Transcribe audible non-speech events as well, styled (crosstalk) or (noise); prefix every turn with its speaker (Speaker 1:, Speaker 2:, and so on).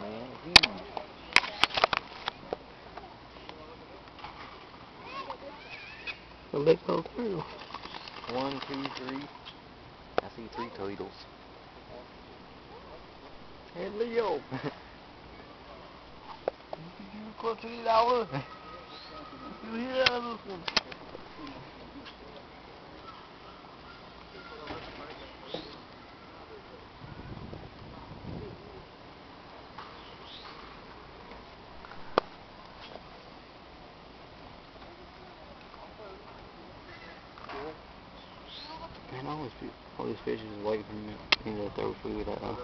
Speaker 1: man. Huge. A big old turtle.
Speaker 2: One, two, three. I see three turtles. Hey, Leo. (laughs) you close to the (laughs) hour. You hear that little one?
Speaker 1: Man, all these, all these fish is waiting for me, to throw food at them.